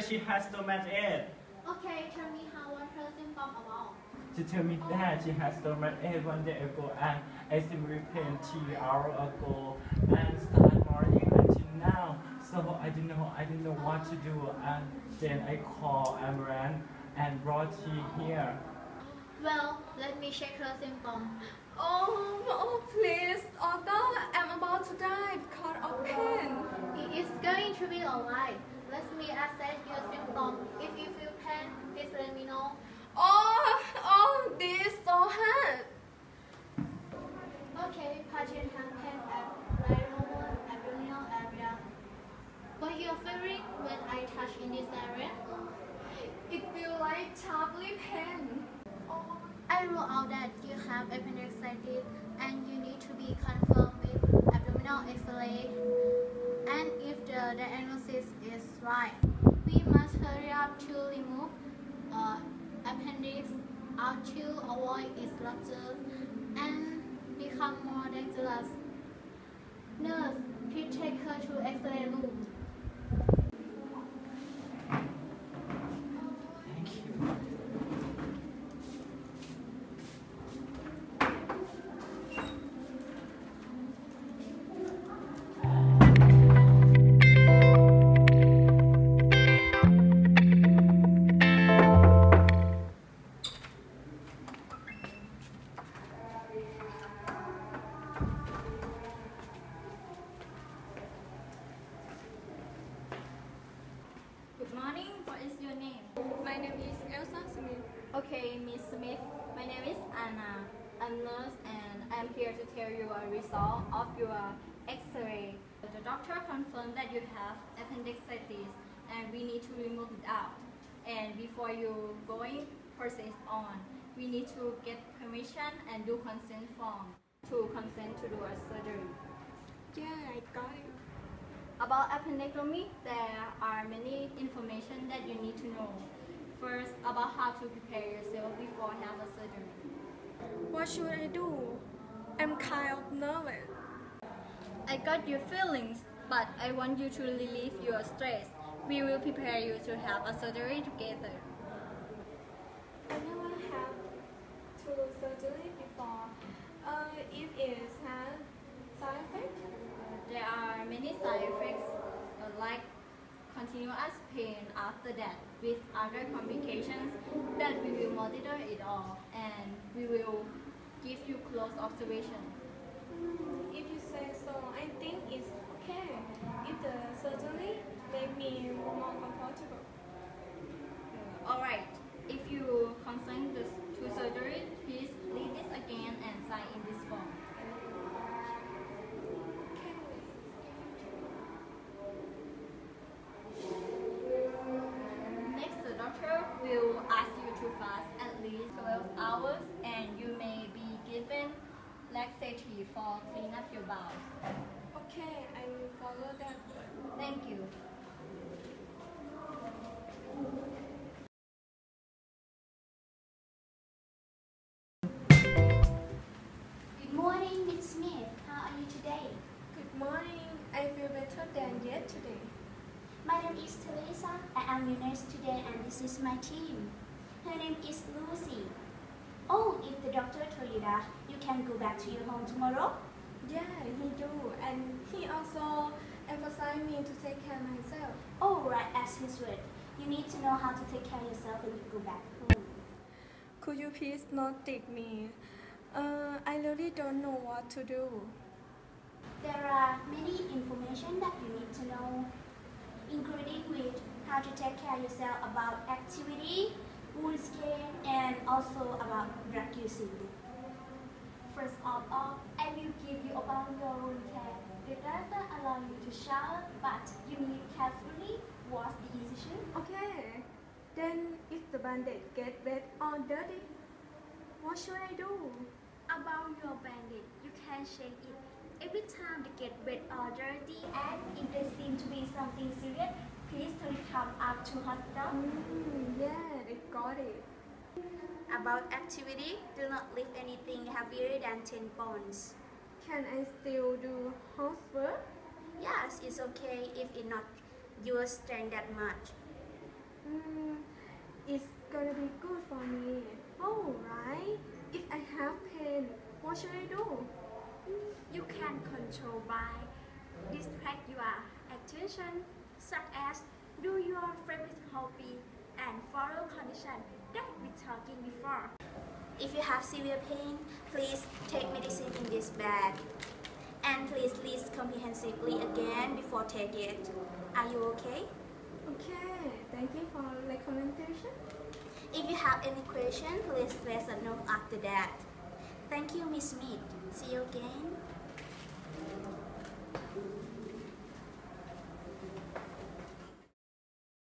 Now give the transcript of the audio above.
She has stomach ache. okay, tell me how what her symptom about. She told me that she has stomach ache one day ago and I still pain three hours ago and start morning until now. So I didn't know I didn't know what to do and then I call ambulance and brought she here. Well, let me check her symptom. Oh, oh, please, doctor, I'm about to die because of pain. It is going to be alright. Your symptom. If you feel pain, please let me know. Oh, oh, this so hard. Okay, patient has pain at right abdominal area. What you are feeling when I touch in this area? It feels like sharply pain. Oh, I rule out that you have appendicitis and you need to be confirmed with abdominal X-ray. And if the diagnosis is right, we must hurry up to remove uh, appendix out to avoid its rupture and become more dangerous. Nurse, please take her to X-ray name is Elsa Smith. Okay, Miss Smith. My name is Anna. I'm nurse and I'm here to tell you a result of your X-ray. The doctor confirmed that you have appendicitis and we need to remove it out. And before you going process on, we need to get permission and do consent form to consent to do a surgery. Yeah, I got it. About appendectomy, there are many information that you need to know. First, about how to prepare yourself before have a surgery. What should I do? I'm kind of nervous. I got your feelings, but I want you to relieve your stress. We will prepare you to have a surgery together. I never had to surgery before. Uh, if it has side effects, There are many side effects like continuous pain after that with other complications that we will monitor it all and we will give you close observation. if you say so, I think it's okay. If the surgery make me more comfortable. Alright, if you concern this to surgery, please read this again and sign in this form. Next, the doctor will ask you to fast at least 12 hours and you may be given laxative for clean up your bowels. Okay, I will follow that. Thank you. Good morning, Miss Smith. How are you today? Good morning. I feel better than yesterday. My name is Teresa, I'm your nurse today, and this is my team. Her name is Lucy. Oh, if the doctor told you that, you can go back to your home tomorrow? Yeah, he do, and he also emphasized me to take care of myself. Oh, right, as his word. You need to know how to take care of yourself when you go back home. Could you please not take me? Uh, I really don't know what to do. There are many information that you need to know, including with how to take care of yourself about activity, wound care, and also about drug using. First of all, I will give you about your wound care. The doctor allow you to shower, but you need carefully wash the incision. Okay. Then if the bandage get wet or dirty, what should I do? About your bandage, you can shake it every time they get wet or dirty, and if there seems to be something serious, please turn come up to hospital. Mm, yeah, I got it. About activity, do not lift anything heavier than 10 pounds. can I still do housework? Yes, it's okay if it's not your strength that much. Mm, it's gonna be good for me. Alright. If I have pain, what should I do? You can control by distract your attention, such as do your favorite hobby and follow condition that we talking before. If you have severe pain, please take medicine in this bag. And please list comprehensively again before take it. Are you okay? Okay, thank you for the recommendation. If you have any question, please let us know after that. Thank you, Miss Smith. See you again.